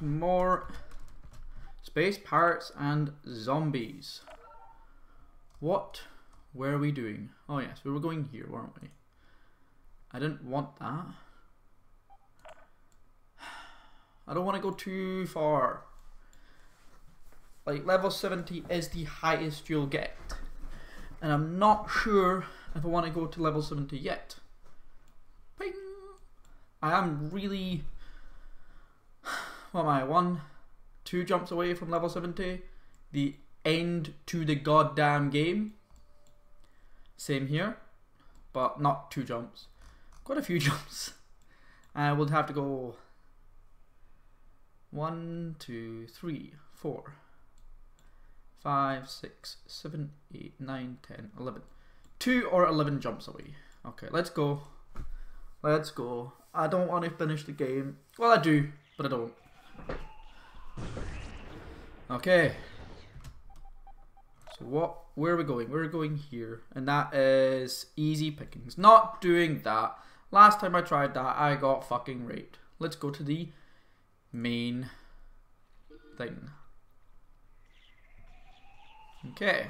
more space pirates and zombies. What were we doing? Oh yes, we were going here, weren't we? I didn't want that. I don't want to go too far. Like level 70 is the highest you'll get. And I'm not sure if I want to go to level 70 yet. Ping! I am really what am I, one, two jumps away from level 70. The end to the goddamn game. Same here, but not two jumps. Quite a few jumps. I would have to go one, two, three, four, five, six, seven, eight, nine, ten, eleven. Two or eleven jumps away. Okay, let's go. Let's go. I don't want to finish the game. Well, I do, but I don't. Okay. So what? Where are we going? We're going here, and that is easy pickings. Not doing that. Last time I tried that, I got fucking raped. Let's go to the main thing. Okay.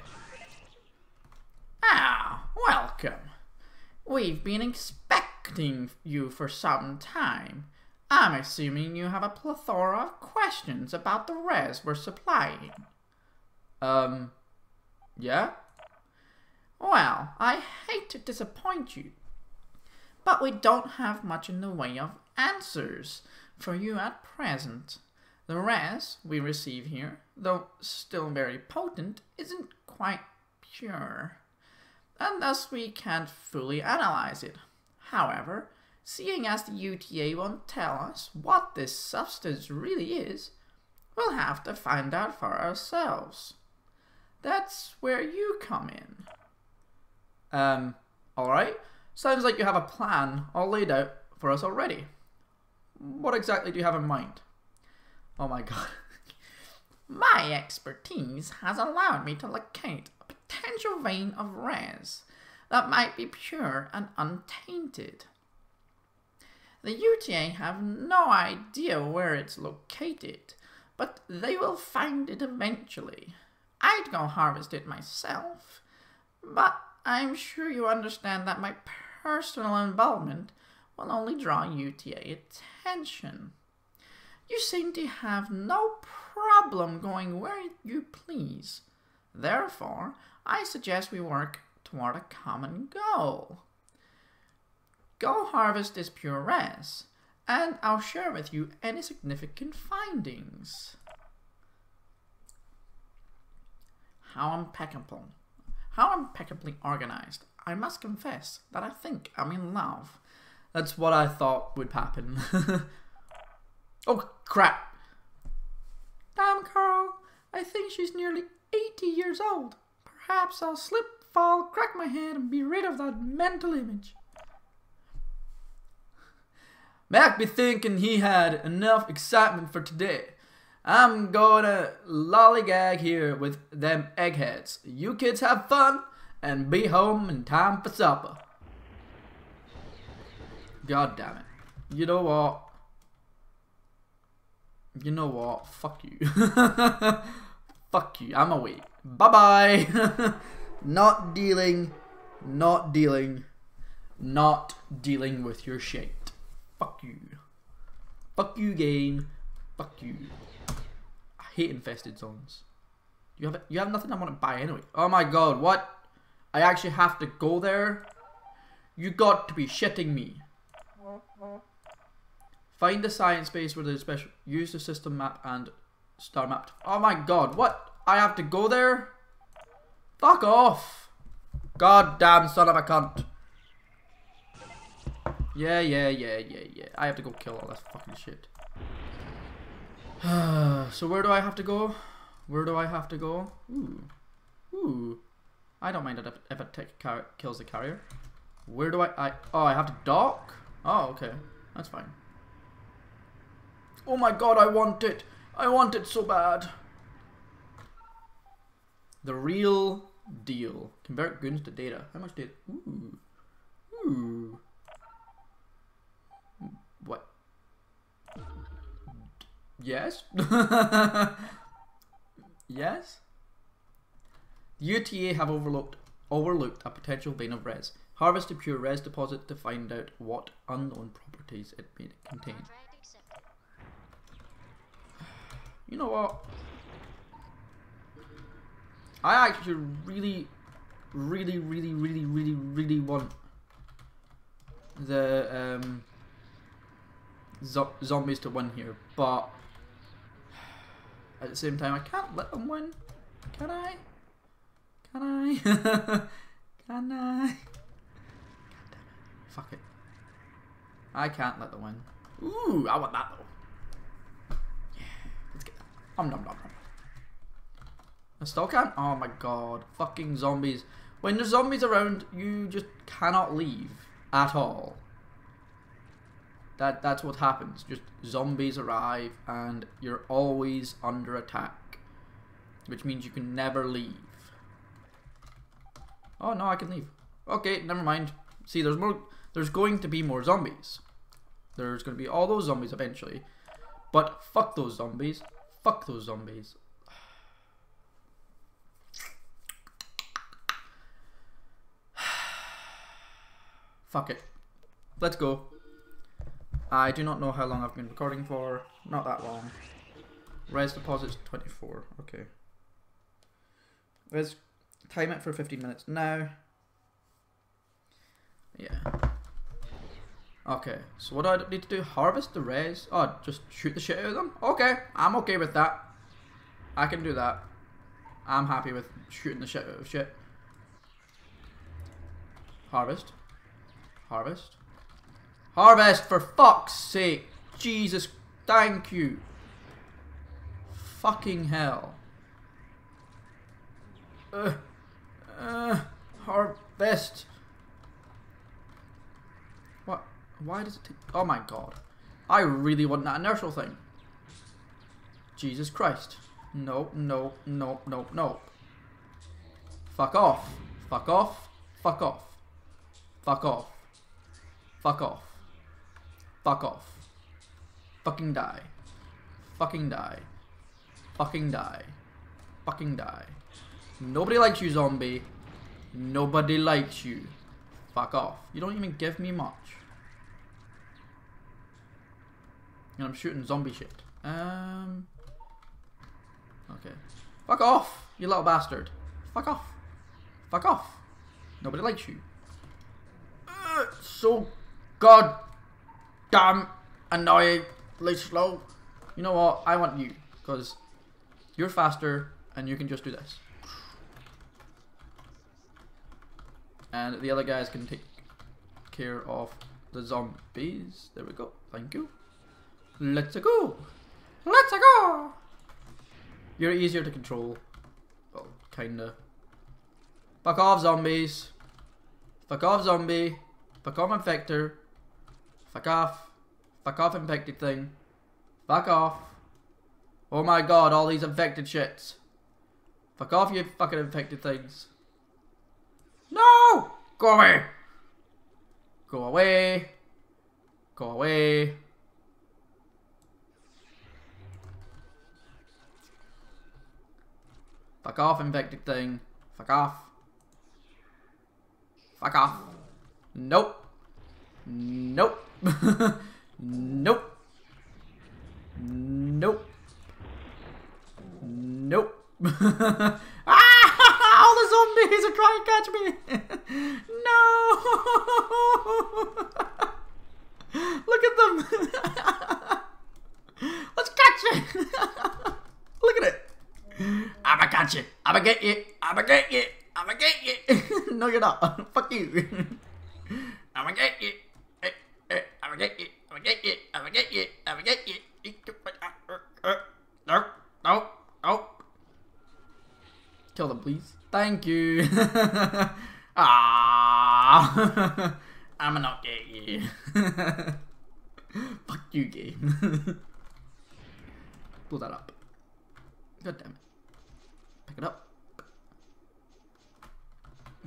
Ah, welcome. We've been expecting you for some time. I'm assuming you have a plethora of questions about the rez we're supplying. Um, yeah? Well, I hate to disappoint you, but we don't have much in the way of answers for you at present. The rez we receive here, though still very potent, isn't quite pure, and thus we can't fully analyze it. However, seeing as the UTA won't tell us what this substance really is, we'll have to find out for ourselves. That's where you come in. Um, alright. Sounds like you have a plan all laid out for us already. What exactly do you have in mind? Oh my god. my expertise has allowed me to locate a potential vein of rez that might be pure and untainted. The UTA have no idea where it's located, but they will find it eventually. I'd go harvest it myself, but I'm sure you understand that my personal involvement will only draw UTA attention. You seem to have no problem going where you please. Therefore, I suggest we work toward a common goal. Go harvest this pure rez, and I'll share with you any significant findings. How impeccable. How impeccably organized. I must confess that I think I'm in love. That's what I thought would happen. oh, crap. Damn, Carl. I think she's nearly 80 years old. Perhaps I'll slip, fall, crack my head, and be rid of that mental image. Mac be thinking he had enough excitement for today. I'm gonna lollygag here with them eggheads. You kids have fun and be home in time for supper. God damn it. You know what? You know what? Fuck you. Fuck you. I'm away. Bye bye. not dealing. Not dealing. Not dealing with your shit. Fuck you. Fuck you, game. Fuck you. I hate infested zones. You have you have nothing I want to buy anyway. Oh my god, what? I actually have to go there? You got to be shitting me. Find the science base where the special use the system map and star map. Oh my god, what? I have to go there? Fuck off. God damn son of a cunt. Yeah, yeah, yeah, yeah, yeah. I have to go kill all that fucking shit. so where do I have to go? Where do I have to go? Ooh. Ooh. I don't mind it if, if it kills the carrier. Where do I, I... Oh, I have to dock? Oh, okay. That's fine. Oh my god, I want it! I want it so bad! The real deal. Convert goons to data. How much data? Ooh. Ooh. Yes. yes. The UTA have overlooked overlooked a potential vein of rez. Harvest a pure rez deposit to find out what unknown properties it may contain. You know what? I actually really, really, really, really, really, really want the um, zo- zombies to win here, but at the same time, I can't let them win. Can I? Can I? Can I? Fuck it. I can't let them win. Ooh, I want that though. Yeah, let's get that. Om nom nom nom. I still can't. Oh my god. Fucking zombies. When there's zombies around, you just cannot leave at all. That that's what happens. Just zombies arrive and you're always under attack. Which means you can never leave. Oh no, I can leave. Okay, never mind. See, there's more there's going to be more zombies. There's going to be all those zombies eventually. But fuck those zombies. Fuck those zombies. Fuck it. Let's go. I do not know how long I've been recording for. Not that long. Rez deposits 24. Okay. Let's time it for 15 minutes now. Yeah. Okay, so what do I need to do? Harvest the rez? Oh, just shoot the shit out of them? Okay, I'm okay with that. I can do that. I'm happy with shooting the shit out of shit. Harvest. Harvest. Harvest, for fuck's sake! Jesus, thank you. Fucking hell. Uh, uh, harvest. What? Why does it take... Oh my god. I really want that inertial thing. Jesus Christ. No, no, no, no, no. Fuck off. Fuck off. Fuck off. Fuck off. Fuck off. Fuck off. Fucking die. Fucking die. Fucking die. Fucking die. Nobody likes you, zombie. Nobody likes you. Fuck off. You don't even give me much. And I'm shooting zombie shit. Um. Okay. Fuck off, you little bastard. Fuck off. Fuck off. Nobody likes you. Uh, so god damn annoyingly slow. You know what? I want you because you're faster and you can just do this. And the other guys can take care of the zombies. There we go. Thank you. Let's go. Let's go. You're easier to control. Well, kinda. Fuck off, zombies. Fuck off, zombie. Fuck off, infector. Fuck off. Fuck off, infected thing. Fuck off. Oh my god, all these infected shits. Fuck off, you fucking infected things. No! Go away! Go away. Go away. Fuck off, infected thing. Fuck off. Fuck off. Nope. Nope. nope. Nope. Nope. ah! All the zombies are trying to catch me. no. Look at them. Let's catch it. Look at it. I'ma catch you. I'ma get you. I'ma get you. I'ma get you. no, you're not. Fuck you. I'ma get you. Eh, eh, I'ma get you. I'ma get you. I'ma get you. I'ma get you. No, no, no. Kill them, please. Thank you. ah, I'ma not get you. Fuck you, game. Pull that up. God damn it. Pick it up.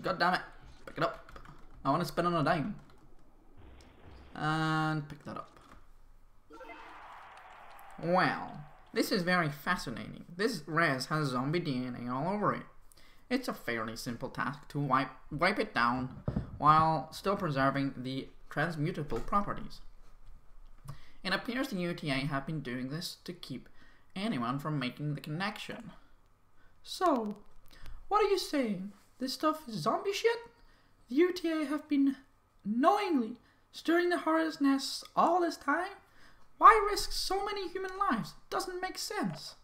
God damn it. Pick it up. I want to spin on a dime. And pick that up. Well, this is very fascinating. This rez has zombie DNA all over it. It's a fairly simple task to wipe, wipe it down while still preserving the transmutable properties. It appears the UTA have been doing this to keep anyone from making the connection. So, what are you saying? This stuff is zombie shit? The UTA have been knowingly stirring the hornet's nests all this time? Why risk so many human lives? Doesn't make sense.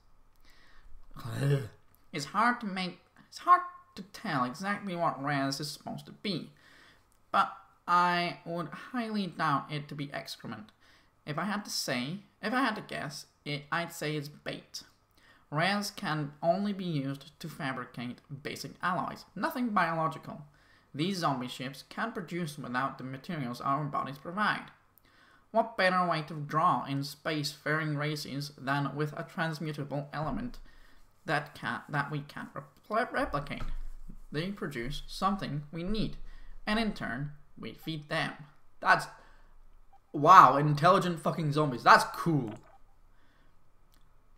it's hard to make it's hard to tell exactly what rez is supposed to be, but I would highly doubt it to be excrement. If I had to say, if I had to guess, it, I'd say it's bait. Rez can only be used to fabricate basic alloys, nothing biological. These zombie ships can produce without the materials our bodies provide. What better way to draw in space-faring races than with a transmutable element that can that we can't replicate? They produce something we need, and in turn, we feed them. That's wow, intelligent fucking zombies. That's cool.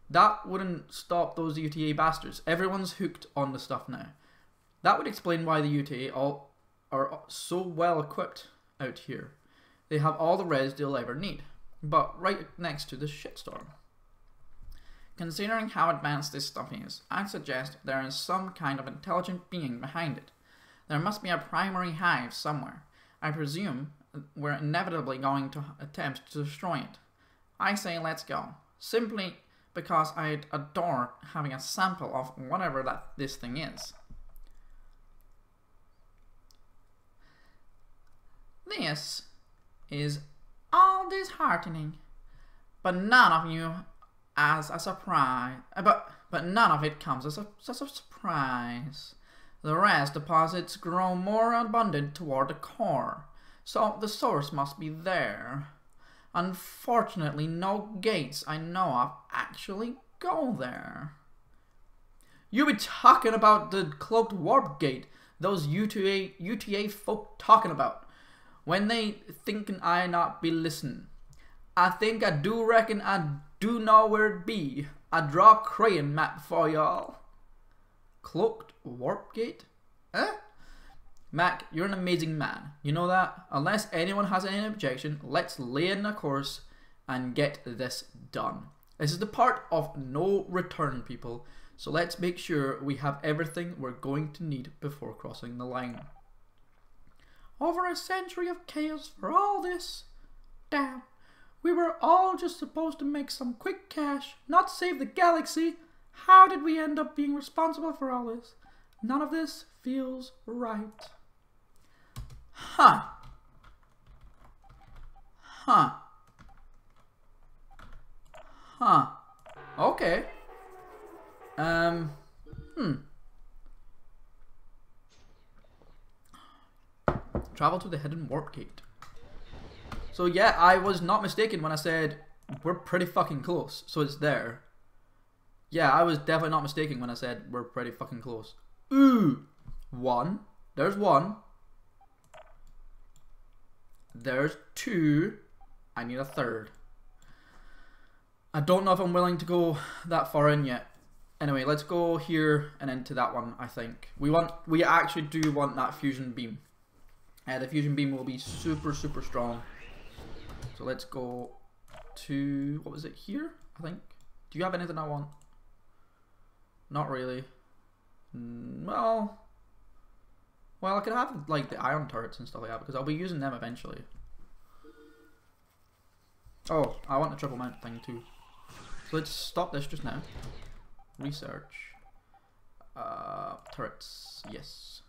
That wouldn't stop those UTA bastards. Everyone's hooked on the stuff now. That would explain why the UTA all are so well equipped out here. They have all the rez they'll ever need, but right next to the shitstorm. Considering how advanced this stuff is, I'd suggest there is some kind of intelligent being behind it. There must be a primary hive somewhere. I presume we're inevitably going to attempt to destroy it. I say let's go, simply because I'd adore having a sample of whatever that this thing is. This is all disheartening. But none of you as a surprise. Uh, but but none of it comes as a, as a surprise. The rez deposits grow more abundant toward the core, so the source must be there. Unfortunately, no gates I know of actually go there. You be talking about the cloaked warp gate those UTA, UTA folk talking about when they thinking I not be listening. I think I do reckon I do know where it be. I draw crayon map for y'all. Cloaked warp gate? Eh? Mac, you're an amazing man. You know that? Unless anyone has any objection, let's lay in a course and get this done. This is the part of no return, people. So let's make sure we have everything we're going to need before crossing the line. Over a century of chaos for all this. Damn. We were all just supposed to make some quick cash, not save the galaxy. How did we end up being responsible for all this? None of this feels right. Huh. Huh. Huh. Okay. Um, hmm. Travel to the hidden warp gate. So yeah, I was not mistaken when I said we're pretty fucking close. So it's there. Yeah, I was definitely not mistaken when I said we're pretty fucking close. Ooh, one. There's one. There's two. I need a third. I don't know if I'm willing to go that far in yet. Anyway, let's go here and into that one, I think. We want, we actually do want that fusion beam. Uh, the fusion beam will be super, super strong. So let's go to, what was it, here, I think? Do you have anything I want? Not really. Mm, well, well, I could have like the ion turrets and stuff like that because I'll be using them eventually. Oh, I want the triple mount thing too. So let's stop this just now. Research. Uh, turrets, yes.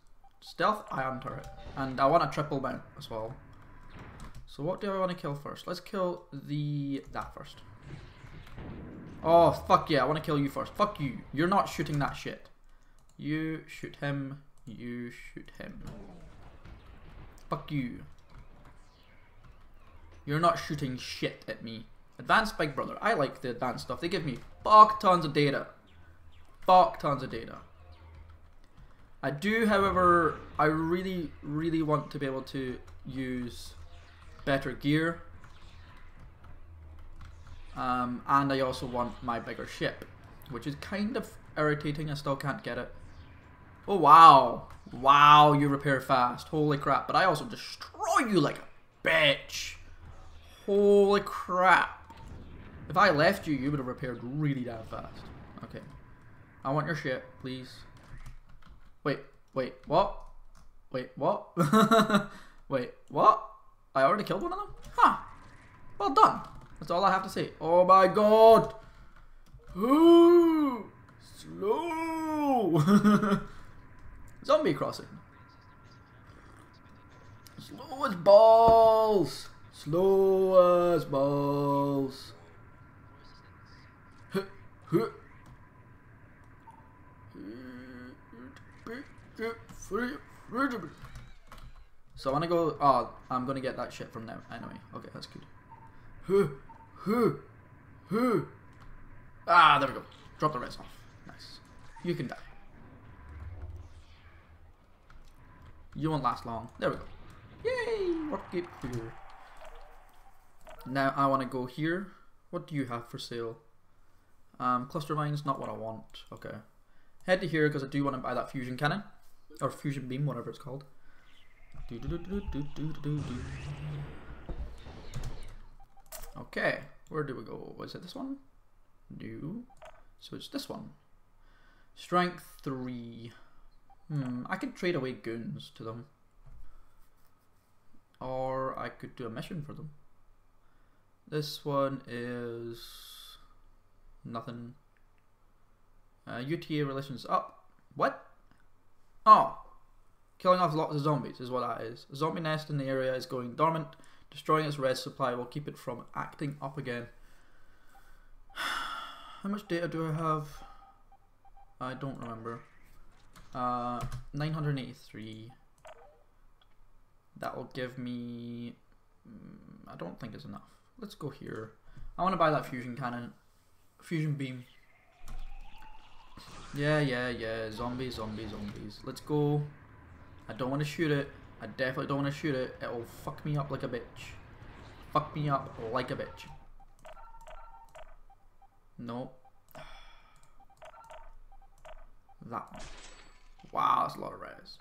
Stealth ion turret. And I want a triple mount as well. So what do I want to kill first? Let's kill the that first. Oh, fuck yeah, I want to kill you first. Fuck you. You're not shooting that shit. You shoot him. You shoot him. Fuck you. You're not shooting shit at me. Advanced Big Brother. I like the advanced stuff. They give me fuck tons of data. Fuck tons of data. I do, however, I really, really want to be able to use better gear. Um, and I also want my bigger ship, which is kind of irritating. I still can't get it. Oh wow, wow! You repair fast. Holy crap! But I also destroy you like a bitch. Holy crap! If I left you, you would have repaired really damn fast. Okay. I want your ship, please. Wait, wait, what? Wait, what? wait, what? I already killed one of them? Huh. Well done. That's all I have to say. Oh my god! Ooh, slow! Zombie crossing. Slow as balls! Slow as balls. So I want to go. Oh, I'm gonna get that shit from now. Anyway, okay, that's good. Ah, there we go. Drop the rez off. Nice. You can die. You won't last long. There we go. Yay! It here. Now I want to go here. What do you have for sale? Um, cluster mines, not what I want. Okay. Head to here because I do want to buy that fusion cannon. Or fusion beam, whatever it's called. Okay, where do we go? Was it this one? No. So it's this one. Strength 3. Hmm, I could trade away goons to them. Or I could do a mission for them. This one is nothing. Uh, UTA relations up. What? Oh, killing off lots of zombies is what that is. A zombie nest in the area is going dormant. Destroying its rez supply will keep it from acting up again. How much data do I have? I don't remember. Uh, 983. That'll give me... Mm, I don't think it's enough. Let's go here. I want to buy that fusion cannon. Fusion beam. Yeah, yeah, yeah. Zombies, zombies, zombies. Let's go. I don't want to shoot it. I definitely don't want to shoot it. It'll fuck me up like a bitch. Fuck me up like a bitch. Nope. That one. Wow, that's a lot of rez.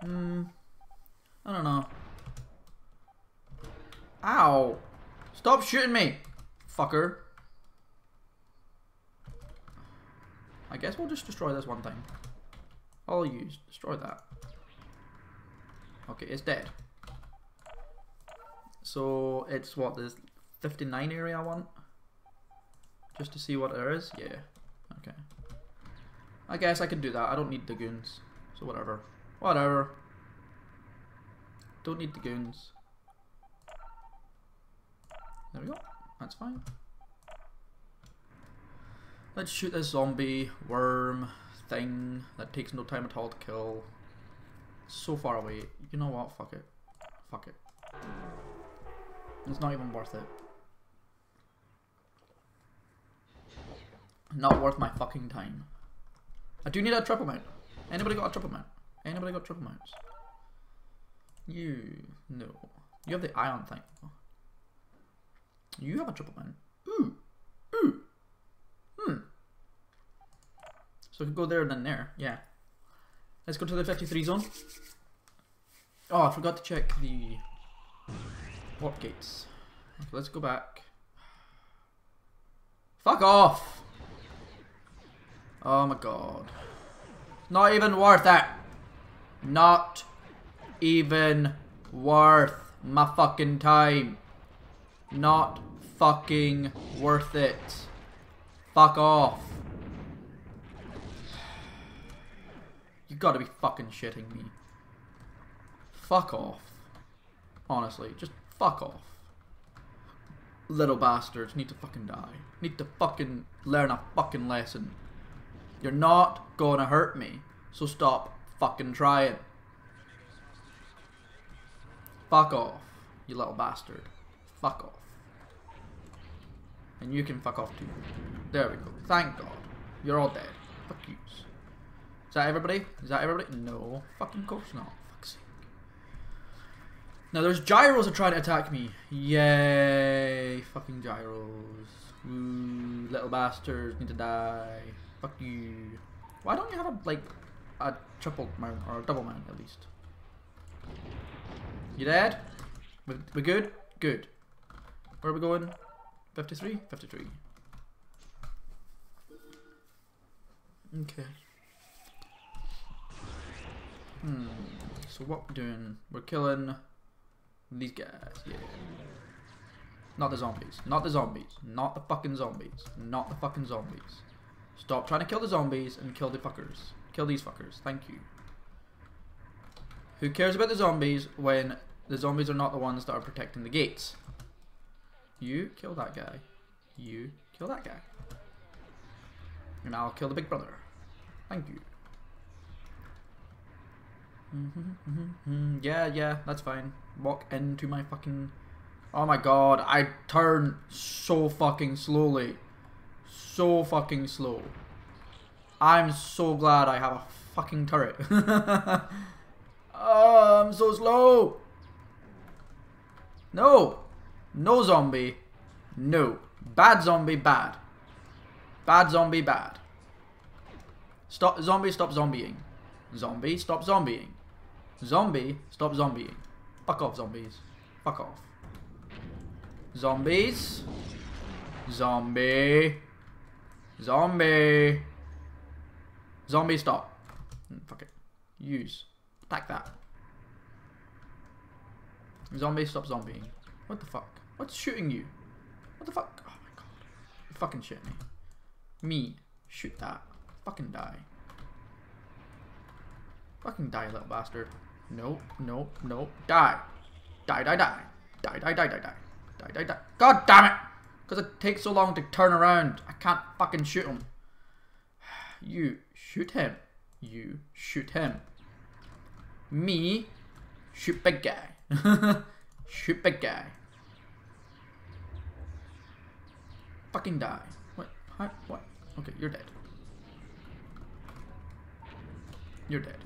Hmm. I don't know. Ow! Stop shooting me! Fucker. I guess we'll just destroy this one thing. I'll use. Destroy that. Okay, it's dead. So it's what this 59 area I want? Just to see what there is? Yeah. Okay. I guess I can do that. I don't need the goons. So whatever. Whatever. Don't need the goons. There we go. That's fine. Let's shoot this zombie worm thing that takes no time at all to kill. So far away. You know what? Fuck it. Fuck it. It's not even worth it. Not worth my fucking time. I do need a triple mount. Anybody got a triple mount? Anybody got triple mounts? You no. You have the iron thing. You have a triple mount. Ooh. Hmm. So we could go there and then there. Yeah. Let's go to the 53 zone. Oh, I forgot to check the warp gates. Okay, let's go back. Fuck off! Oh my god. Not even worth it. Not even worth my fucking time. Not fucking worth it. Fuck off. You gotta be fucking shitting me. Fuck off. Honestly, just fuck off. Little bastards need to fucking die. Need to fucking learn a fucking lesson. You're not gonna hurt me, so stop fucking trying. Fuck off, you little bastard. Fuck off. And you can fuck off too. There we go. Thank God. You're all dead. Fuck you. Is that everybody? Is that everybody? No. Fucking course not. Fuck's sake. Now there's gyros that try to attack me. Yay! Fucking gyros. Woo, little bastards need to die. Fuck you. Why don't you have a like a triple mount or a double mount at least? You dead? We, we good? Good. Where are we going? 53? 53. Okay. Hmm. So what we're doing? We're killing these guys. Yeah. Not the zombies. Not the zombies. Not the fucking zombies. Not the fucking zombies. Stop trying to kill the zombies and kill the fuckers. Kill these fuckers. Thank you. Who cares about the zombies when the zombies are not the ones that are protecting the gates? You kill that guy. You kill that guy. And I'll kill the big brother. Thank you. Mm -hmm, mm -hmm, yeah, yeah, that's fine. Walk into my fucking... Oh my god, I turn so fucking slowly. So fucking slow. I'm so glad I have a fucking turret. oh, I'm so slow. No. No zombie. No. Bad zombie, bad. Bad zombie, bad. Stop, zombie, stop zombieing. Zombie, stop zombieing. Zombie, stop zombieing. Fuck off, zombies. Fuck off. Zombies. Zombie. Zombie. Zombie, stop. Hmm, fuck it. Use. Attack that. Zombie, stop zombieing. What the fuck? What's shooting you? What the fuck? Oh my god. You fucking shit me. Me. Shoot that. Fucking die. Fucking die, little bastard. Nope, nope, nope. Die. Die, die, die. Die, die, die, die, die. Die, die, die. God damn it! Because it takes so long to turn around. I can't fucking shoot him. You shoot him. You shoot him. Me shoot big guy. shoot big guy. Fucking die. What? What? Okay, you're dead. You're dead.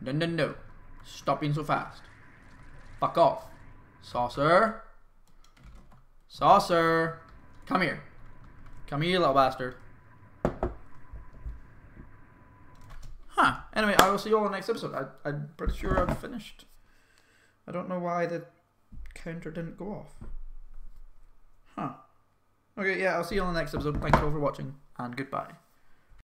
no no stop being so fast Fuck off. Saucer. Saucer. Come here. Come here, little bastard. Huh. Anyway, I will see you all in the next episode. I, I'm pretty sure I've finished. I don't know why the counter didn't go off. Huh. Okay, yeah, I'll see you on the next episode. Thanks all for watching, and goodbye.